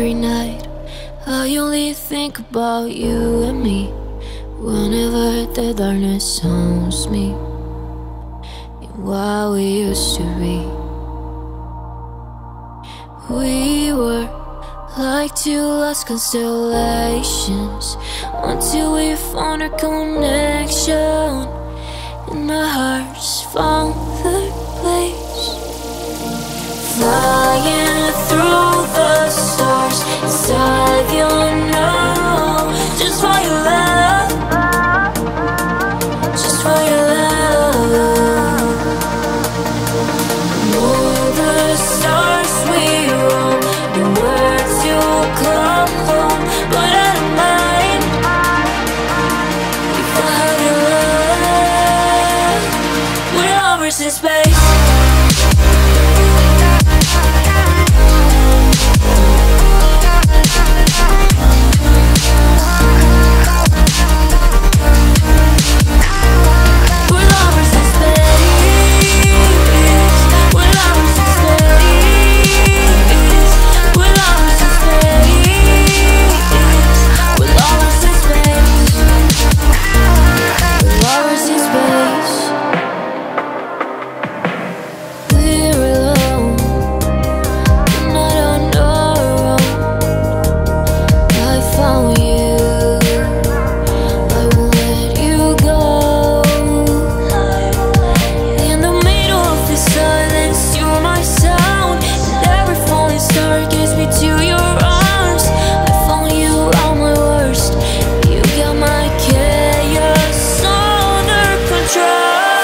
every night. I only think about you and me. Whenever the darkness owns me. And what we used to be. We were like two lost constellations. Until we found our connection. And our hearts found side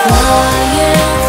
flying